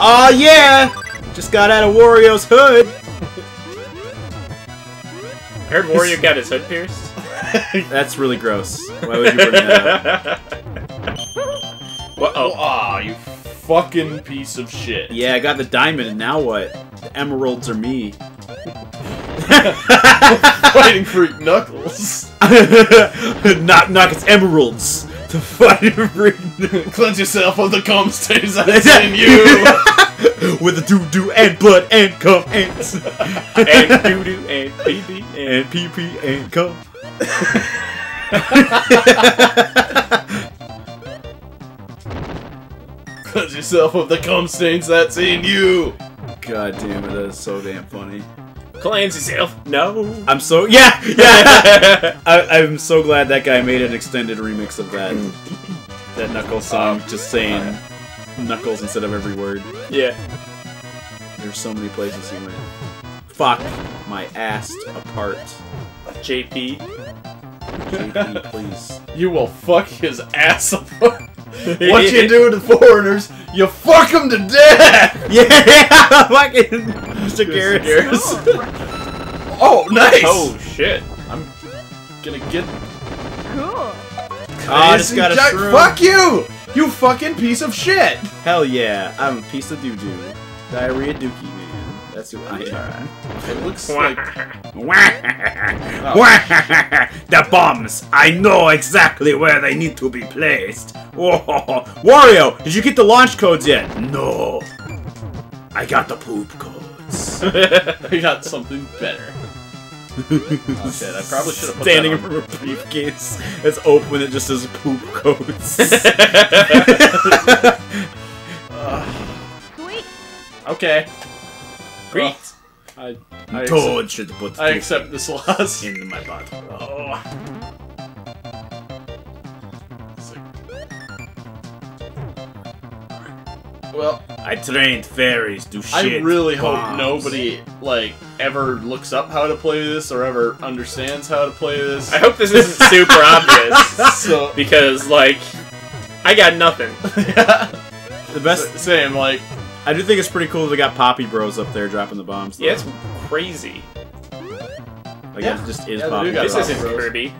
Oh yeah! Just got out of Wario's hood. I heard Wario got his hood pierced. That's really gross. Why would you bring that up? What? Oh, Oh, ah, you fucking piece of shit. Yeah, I got the diamond, and now what? The emeralds are me. Fighting for Knuckles. knock, knock, it's emeralds. The fighting for Cleanse yourself of the cum stains that's in you. with the doo doo and blood and cum and and doo doo and pee pee and and pee pee and cum. Cleanse yourself of the cum stains that's in you. God damn it, that is so damn funny. Cleanse yourself. No. I'm so yeah yeah. I, I'm so glad that guy made an extended remix of that that Knuckles song, oh. just saying Knuckles instead of every word. yeah. There's so many places he went. Fuck my ass apart. JP. JP, please. You will fuck his ass apart. what you do to foreigners, you fuck them to death. Yeah, fucking Mr. Garrett. oh, nice. Oh shit. I'm gonna get. Cool. Ah, oh, I just got a shroom. Fuck you! You fucking piece of shit! Hell yeah, I'm a piece of doo doo. Diarrhea dookie, man. That's who I am. It looks like. Oh. the bombs! I know exactly where they need to be placed. Whoa. Wario, did you get the launch codes yet? No. I got the poop codes. I got something better. oh shit, I probably should have Standing in that front of a briefcase that's open, it just says poop codes. Sweet. Okay. Great. I, I, accept, should put I accept this loss. into my butt. Oh. Well, I trained fairies to I shit really hope nobody like ever looks up how to play this or ever understands how to play this. I hope this isn't super obvious so because like I got nothing. yeah, The best. same like I do think it's pretty cool they got Poppy Bros up there dropping the bombs. Though. Yeah, it's crazy. like Yeah. it just is Yeah, Poppy. do This Poppy isn't Bros. Kirby.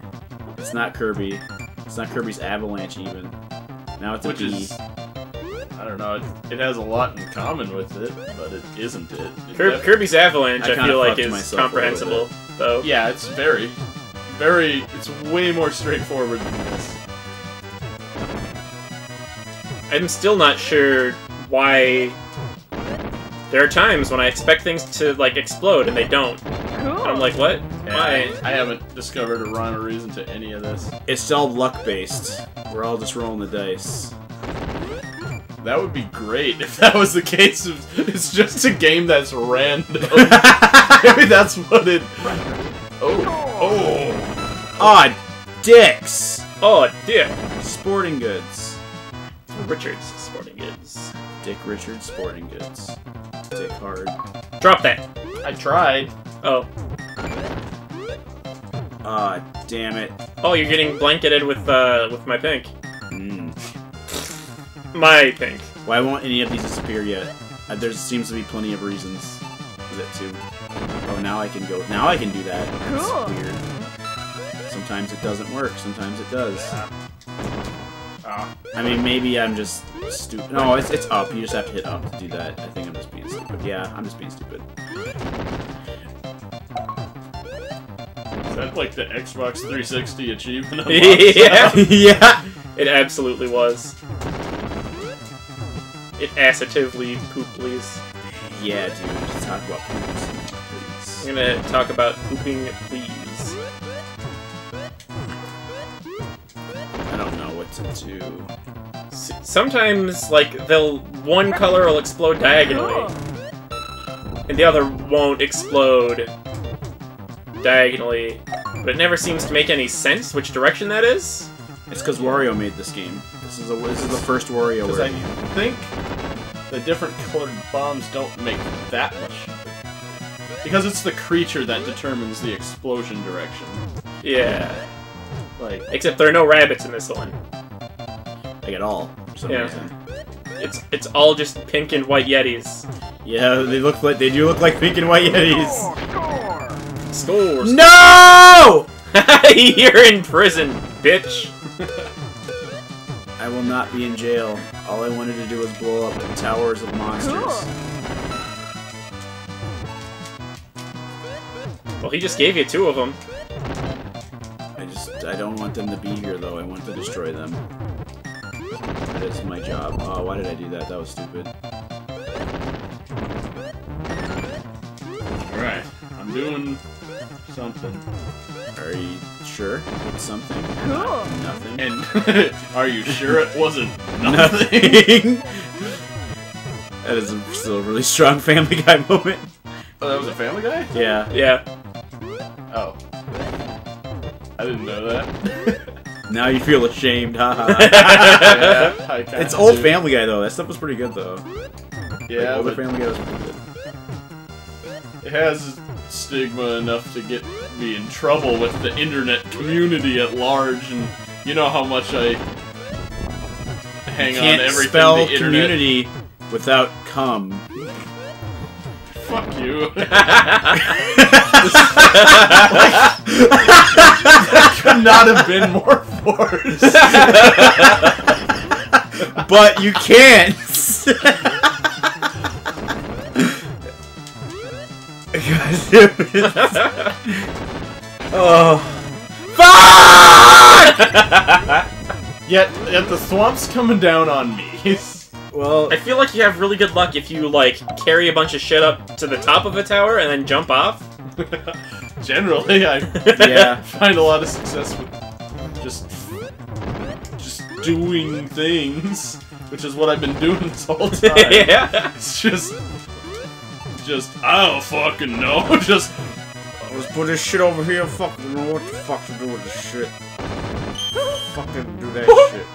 It's not Kirby. It's not Kirby's Avalanche even. Now it's a which B. is I don't know. It, it has a lot in common with it, but it isn't it. It Kir- def- Kirby's Avalanche, I I, feel like, is myself a little comprehensible, though. yeah, it's very, very. It's way more straightforward than this. I'm still not sure why. There are times when I expect things to like explode and they don't. Cool. And I'm like, what? And Why? I, I haven't discovered a rhyme or reason to any of this. It's all luck based. We're all just rolling the dice. That would be great if that was the case. It's just a game that's random. Maybe that's what it. Oh, oh. Ah, dicks! Oh, dear. Sporting goods. Richards Sporting Goods. Dick Richards Sporting Goods. Dick Hard. Drop that. I tried. Oh. Ah, damn it. Oh, you're getting blanketed with uh with my pink. Mm. My thing. Why won't any of these disappear yet? Uh, there seems to be plenty of reasons for that too. Oh, now I can go. Now I can do that. That's Cool. weird. Sometimes it doesn't work. Sometimes it does. Ah. I mean, maybe I'm just stupid. No, it's, it's up. You just have to hit up to do that. I think I'm just being stupid. Yeah, I'm just being stupid. Is that like the Xbox 360 achievement? yeah. yeah. It absolutely was. It assertively poopleys. Yeah, dude. Let's talk about poops, please. I'm gonna talk about pooping please. I don't know what to do. S- Sometimes, like, they'll one color will explode diagonally, oh. and the other won't explode diagonally. But it never seems to make any sense which direction that is. It's because Wario made this game. This is a this is the first Because WarioWare I game. think the different colored bombs don't make that much. Because it's the creature that determines the explosion direction. Yeah. Like, Except there are no rabbits in this one. Like at all, for some Yeah. reason. It's it's all just pink and white Yetis. Yeah, they look like they do look like pink and white yetis. Scores. No! You're in prison, bitch. I will not be in jail. All I wanted to do was blow up the towers of monsters. Well, he just gave you two of them. I just I don't want them to be here though. I want to destroy them. That is my job. Oh, why did I do that? That was stupid. Alright, I'm doing something. Are you sure it's something? Cool. Nothing. And are you sure it wasn't nothing? Nothing. that is a, still a really strong Family Guy moment. Oh, that was a Family Guy? Yeah. Yeah. Oh. I didn't know that. Now you feel ashamed, haha. yeah, it's old do. Family Guy though. That stuff was pretty good though. Yeah, like, older but Family Guy was pretty good. it has stigma enough to get me in trouble with the internet community at large, and you know how much I hang you on can't everything spell the internet. community without cum. Fuck you. that Could not have been more forced. but you can't. God damn it. Oh. Fuck! Yet, yet the swamp's coming down on me. Well, I feel like you have really good luck if you like carry a bunch of shit up to the top of a tower and then jump off. Generally, I yeah. find a lot of success with just just doing things, which is what I've been doing this whole time. yeah. It's just just I don't fucking know. Just Let's put this shit over here. Fuck, you know what the fuck to do with this shit. Fucking do that shit.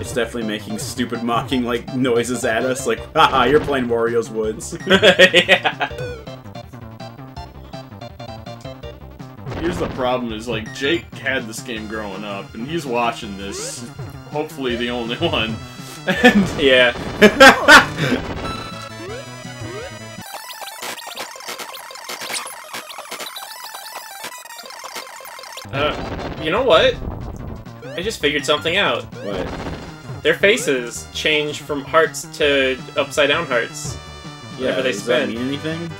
It's definitely making stupid mocking like noises at us, like, haha, you're playing Wario's Woods. yeah. here's the problem: is like Jake had this game growing up, and he's watching this. Hopefully, the only one. And Yeah. You know what? I just figured something out. what? Their faces change from hearts to upside down hearts. Yeah, Whenever they does that mean anything?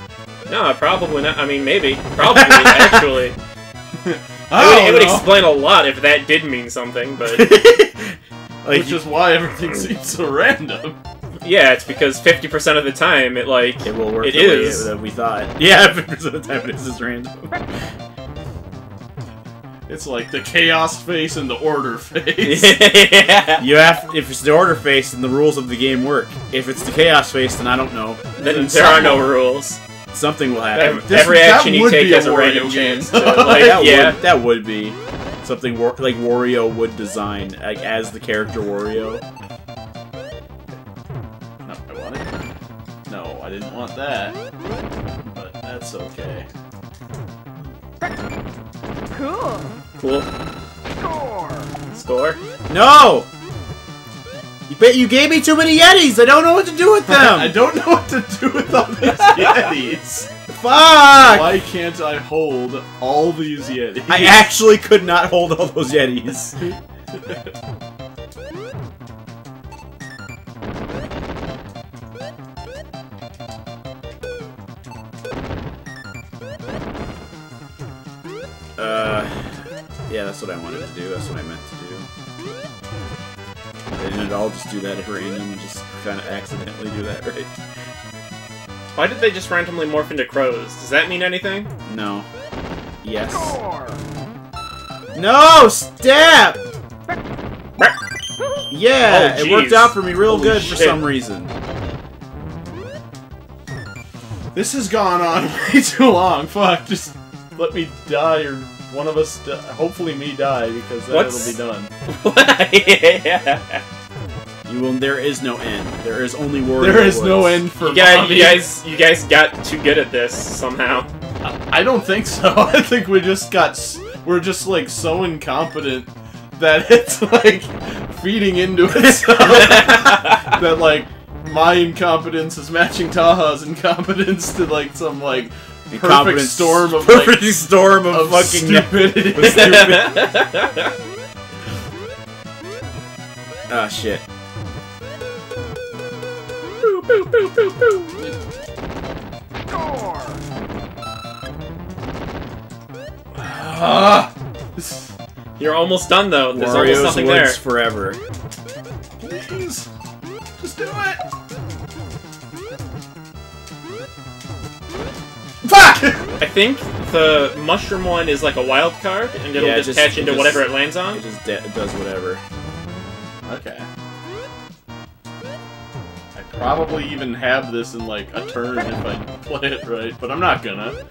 No, probably not. I mean, maybe. Probably, actually. I It would, it would know. explain a lot if that did mean something, but like, which is why everything seems so random. yeah, it's because 50% of the time it, like, it will work it the way that we thought. Yeah, 50% of the time it is just random. It's like the chaos face and the order face. yeah. You have, if it's the order face, then the rules of the game work. If it's the chaos face, then I don't know. Then there are no rules. Something will happen. Every, This- every action you take be a has a random Wario game. chance to, like, that yeah. would that would be something War- like Wario would design like as the character Wario. No, I want it. No, I didn't want that. But that's okay. Cool. Cool. Score. Score. No. You bet you gave me too many Yetis. I don't know what to do with them. I don't know what to do with all these Yetis. Fuck. Why can't I hold all these Yetis? I actually could not hold all those Yetis. yeah, that's what I wanted to do. That's what I meant to do. I didn't at all just do that at random and just kind of accidentally do that, right? Why did they just randomly morph into crows? Does that mean anything? No. Yes. No! Step! Yeah, Oh, it worked out for me real Holy good for some reason. This has gone on way too long. Fuck, just let me die or one of us, hopefully me die, because then What's- it'll be done. yeah. You will. There is no end. There is only war. There is no end for You guys, you guys, you guys got too good at this somehow. I don't think so. I think we just got. We're just like so incompetent that it's like feeding into itself that like my incompetence is matching Taha's incompetence to like some like perfect storm of perfect like storm of, of fucking stupidity. of stupid. Ah shit. Boo, boo, boo, boo, boo. Ah! You're almost done though. There's almost Wario's nothing there. forever. Think the mushroom one is like a wild card, and it'll Yeah, just, just- catch into just- whatever it lands on. It just de- it does whatever. Okay. I probably even have this in like a turn if I play it right, but I'm not gonna.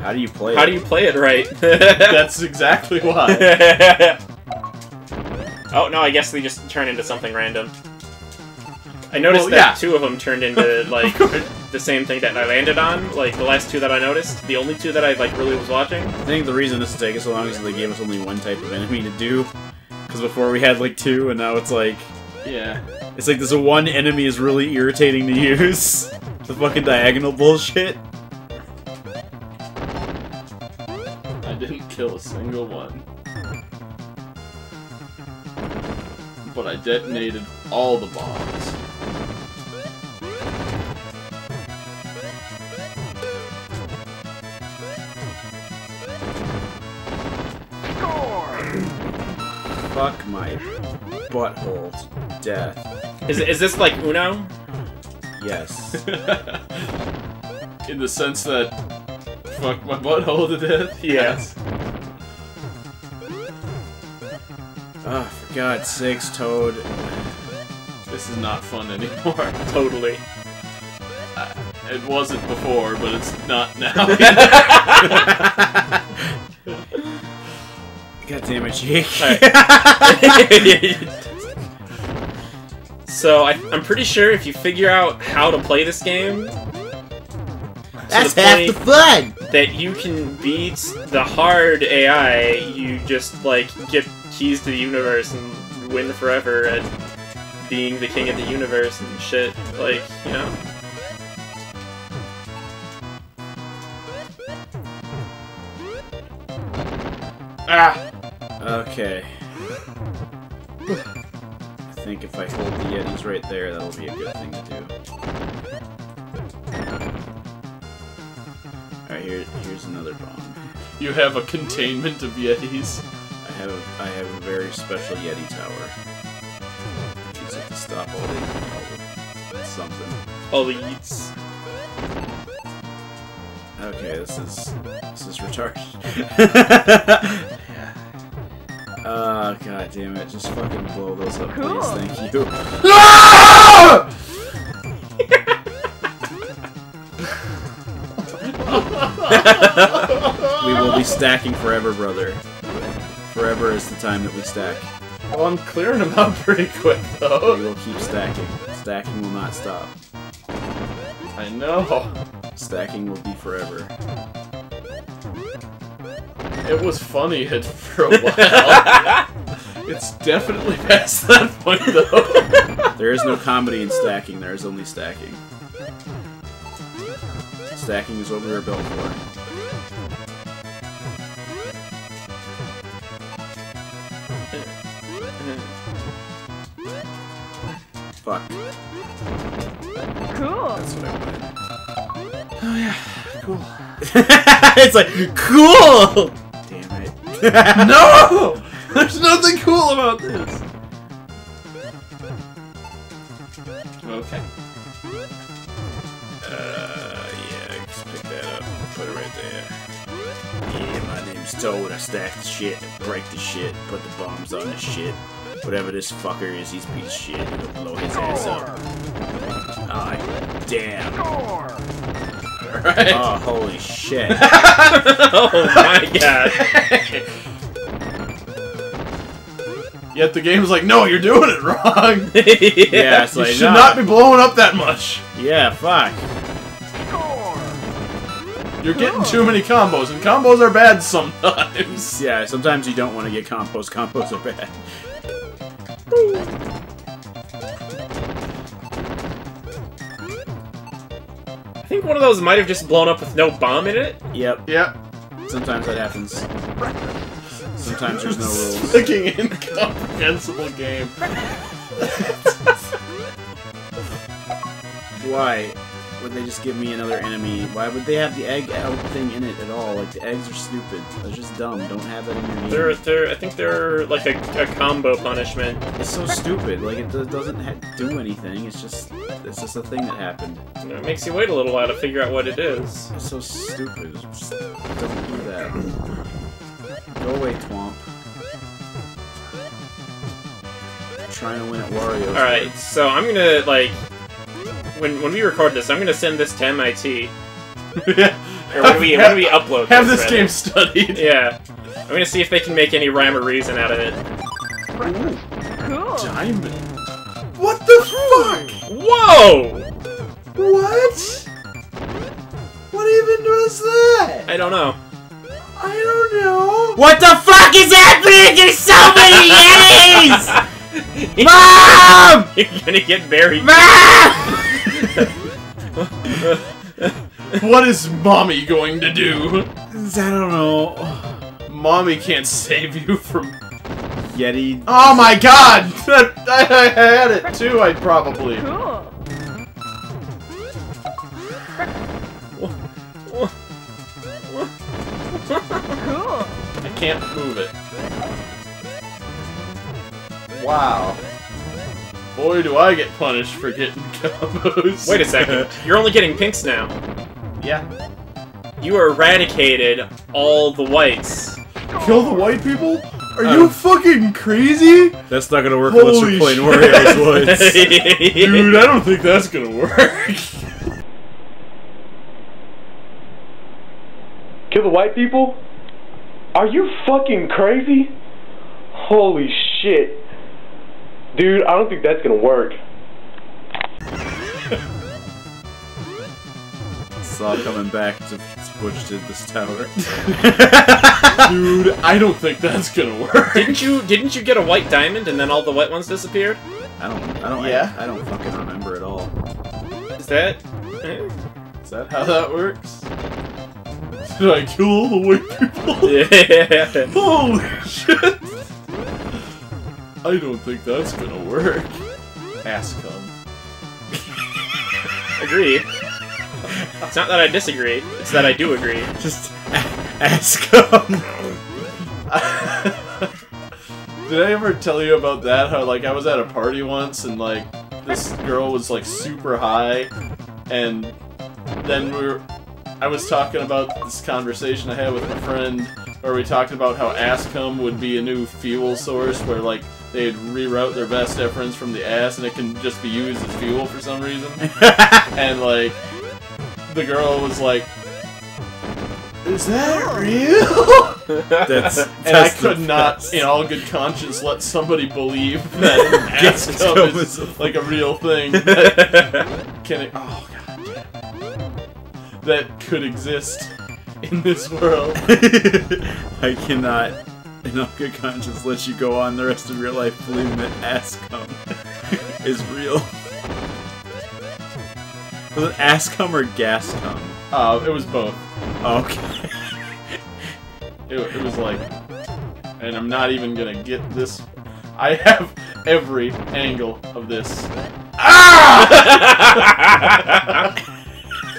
How do you play How it? do you play it right? That's exactly why. oh no, I guess they just turn into something random. I noticed Well, that yeah. two of them turned into like Of course. The same thing that I landed on. Like the last two that I noticed, the only two that I like really was watching. I think the reason this is taking so long is that they gave us only one type of enemy to do. Because before we had like two, and now it's like yeah. it's like this one enemy is really irritating to use. the fucking diagonal bullshit. I didn't kill a single one. But I detonated all the bombs. Fuck my butthole to death. Is is this like Uno? Yes. In the sense that fuck my butthole to death. Yes. oh, for God's sakes, Toad. This is not fun anymore. Totally. It wasn't before, but it's not now. God damn it, Jake. so I, I'm pretty sure if you figure out how to play this game, That's the half the fun. that you can beat the hard AI, you just like get keys to the universe and win forever at being the king of the universe and shit. Like, you know. ah! Okay. I think if I hold the Yetis right there, that'll be a good thing to do. Alright, here, here's another bomb. You have a containment of Yetis. I have a, I have a very special Yeti tower. Use it to stop all the, all the something. All the yeets. Okay, this is this is retarded. God damn it! Just fucking blow those up, Cool. please. Thank you. we will be stacking forever, brother. Forever is the time that we stack. Well, I'm clearing them out pretty quick, though. We will keep stacking. Stacking will not stop. I know. Stacking will be forever. It was funny it for a while. It's definitely past that point, though. There is no comedy in stacking, there is only stacking. Stacking is what we were built for. Fuck. Cool. That's what I wanted. Oh yeah, cool. it's like, cool! Damn it. no! There's nothing cool about this. Okay. Uh, yeah, just pick that up. Put it right there. Yeah, my name's Toad. I stack the shit break the shit. Put the bombs on the shit. Whatever this fucker is, he's piece of shit. It'll blow his ass up. Ah, damn. Alright. Oh, holy shit. oh my god. Yet the game's like, no, you're doing it wrong. Yeah, it's you like, should nah. not be blowing up that much. Yeah, fuck. You're getting too many combos, and combos are bad sometimes. Yeah, sometimes you don't want to get combos. Combos are bad. I think one of those might have just blown up with no bomb in it. Yep. Yep. Sometimes that happens. Sometimes there's no rules. Fucking incomprehensible game. Why would they just give me another enemy? Why would they have the egg out thing in it at all? Like the eggs are stupid. They're just dumb. Don't have that in your game. They're, they're, I think they're like a, a combo punishment. It's so stupid. Like it do- doesn't ha do anything. It's just it's just a thing that happened. You know, it makes you wait a little while to figure out what it is. It's so stupid. Just don't do that. Go away, Thwomp. I'm trying to win at Wario. Alright, so I'm gonna, like, when when we record this, I'm gonna send this to MIT. Or when we, when we upload Have this, this game studied. Yeah. I'm gonna see if they can make any rhyme or reason out of it. Cool. Diamond. What the fuck? Whoa! What? What even was that? I don't know. I don't know. What the fuck is happening? There's so many Yetis! Mom! You're gonna get buried. Mom! What is mommy going to do? I don't know. Mommy can't save you from. Yeti. Oh my god! I, I had it too, I probably. Cool. Cool. I can't move it. Wow. Boy, do I get punished for getting combos. Wait a second. You're only getting pinks now. Yeah. You eradicated all the whites. Kill the white people? Are Oh. you uh. fucking crazy? That's not gonna work unless Holy you're playing shit. Wario's Woods. Dude, I don't think that's gonna work. Kill the white people? Are you fucking crazy? Holy shit. Dude, I don't think that's gonna work. Saw coming back to push to this tower. Dude, I don't think that's gonna work. didn't you didn't you get a white diamond and then all the white ones disappeared? I don't. I don't. Yeah? I, don't fucking remember at all. Is that? eh? Is that how that works? Did I kill all the white people? Yeah. Holy shit! I don't think that's gonna work. Ass cum. Agree. It's not that I disagree. It's that I do agree. Just ask him. Did I ever tell you about that? How like I was at a party once and like this girl was like super high, and then we were. I was talking about this conversation I had with my friend where we talked about how ass cum would be a new fuel source where like they'd reroute their best efferents from the ass and it can just be used as fuel for some reason. and like the girl was like, "Is that real?" That's. and I that's the could not, best. in all good conscience, let somebody believe that ass Ass cum cum is is a- like a real thing that can it, oh god damn. That could exist in this world. I cannot, in all good conscience, let you go on the rest of your life believing that ass cum is real. Was it ass cum or gas cum? Uh, it was both. Oh, okay. It, it was like, and I'm not even gonna get this. I have every angle of this.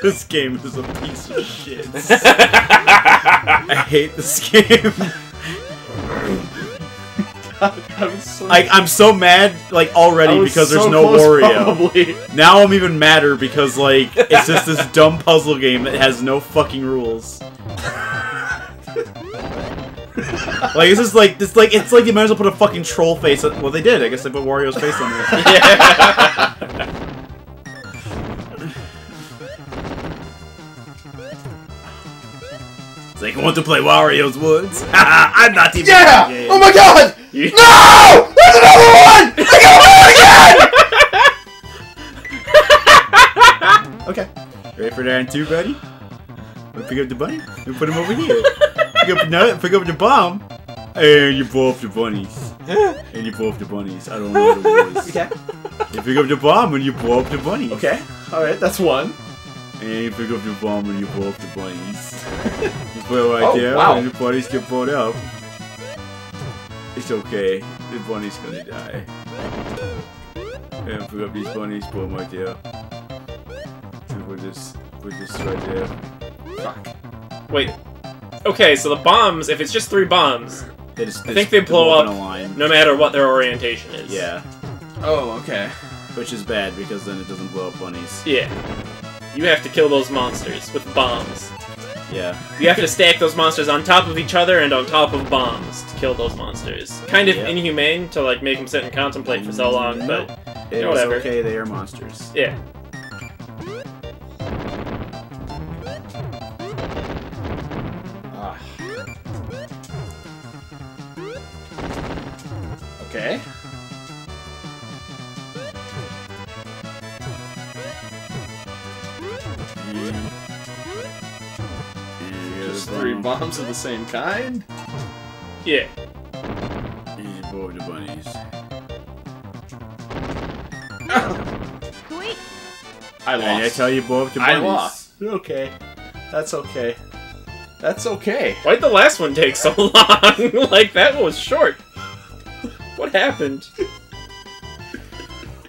This game is a piece of shit. I hate this game. I'm so, I, I'm so mad, like, already because there's no close, Wario. Probably. Now I'm even madder because, like, it's just this dumb puzzle game that has no fucking rules. like, this is like, this like, it's like they might as well put a fucking troll face on, well, they did, I guess they put Wario's face on it. It's like, I want to play Wario's Woods. I'm not even Yeah! Oh my god! You- No! There's another one! I got one again! Okay. Ready for round two, buddy? Wanna pick up the bunny? We put him over here. pick up no, pick up the bomb. And you blow up the bunnies. and you blow up the bunnies. I don't know what it was. Okay. You pick up the bomb and you blow up the bunnies. Okay. All right. That's one. And you pick up your bomb and you blow up the bunnies. you put it right Oh, there wow. and the bunnies get blown up. It's okay. The bunny's gonna die. And pick up these bunnies, put them right there. And put this, put this right there. Fuck. Wait. Okay, so the bombs, if it's just three bombs, They just, I think they blow up line. no matter what their orientation is. Yeah, Oh, okay. which is bad because then it doesn't blow up bunnies. Yeah. You have to kill those monsters with bombs. Yeah. You have to stack those monsters on top of each other and on top of bombs to kill those monsters. Kind of Yeah. inhumane to like make them sit and contemplate for so long, but It whatever. okay, they are monsters. yeah. Bombs of the same kind? Yeah. Easy blow the bunnies. Sweet. I And I tell you, blow up the I lost. Okay. That's okay. That's okay. Why'd the last one take so long? like, that one was short. What happened?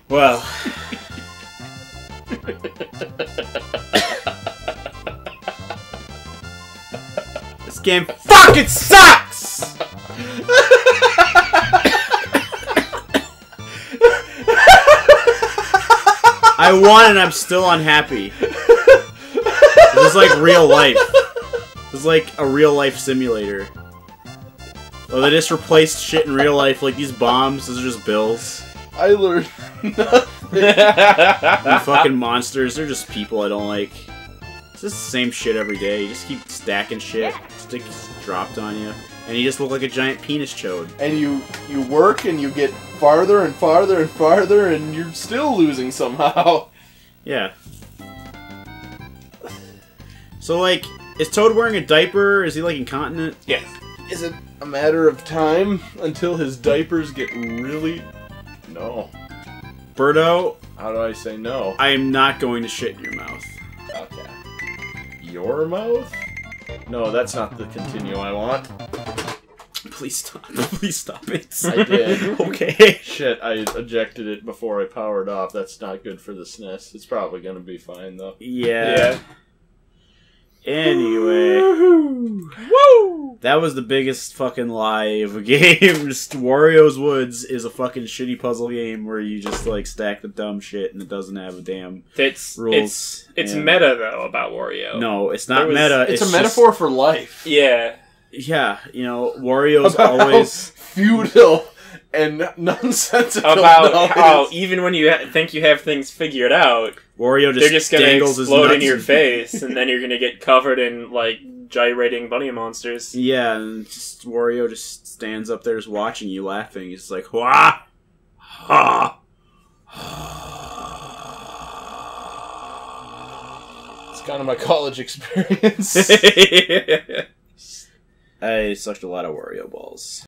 Well, game fucking sucks! I won and I'm still unhappy. This is like real life. This is like a real life simulator. Oh, they just replaced shit in real life, like these bombs, those are just bills. I learned nothing. You fucking monsters, they're just people I don't like. It's just the same shit every day. You just keep stacking shit, stick dropped on you, and you just look like a giant penis chode. and you you work and you get farther and farther and farther and you're still losing somehow. Yeah. So like, is Toad wearing a diaper? Is he like incontinent? yes. Is it a matter of time until his diapers get really No. Birdo, How do I say no? I am not going to shit in your mouth. Okay. Your mouth? No, that's not the continue I want. Please stop. Please stop it. I did. okay. Shit, I ejected it before I powered off. That's not good for the SNES. It's probably gonna be fine though. Yeah. Yeah. Anyway. Woo! That was the biggest fucking lie of a game. Just Wario's Woods is a fucking shitty puzzle game where you just like stack the dumb shit and it doesn't have a damn It's rules. it's it's and- meta though about Wario. No, it's not was- meta. It's, a just- metaphor for life. Yeah. yeah, you know, Wario's About always. feudal and nonsensical. About knowledge. how even when you ha- think you have things figured out, Wario just, they're just gonna dangles his explode in your face, and then you're gonna get covered in like gyrating bunny monsters. Yeah, and just Wario just stands up there just watching you laughing. He's like, wah! Ha! it's kind of my college experience. I sucked a lot of Wario balls.